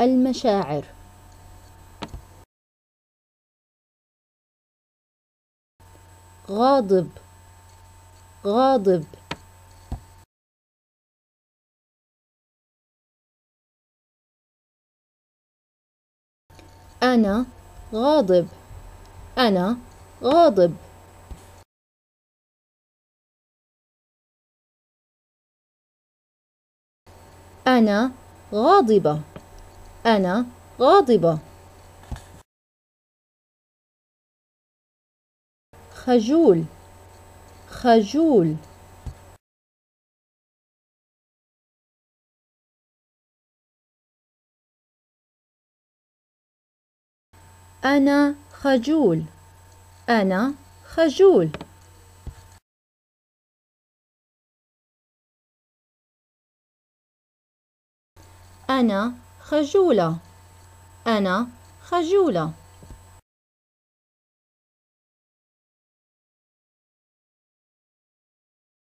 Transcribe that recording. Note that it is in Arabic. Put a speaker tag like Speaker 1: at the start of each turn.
Speaker 1: المشاعر. غاضب. غاضب. أنا غاضب. أنا غاضب. أنا غاضبة. أنا غاضبة. خجول. خجول. أنا خجول. أنا خجول. أنا خجولة. أنا خجولة.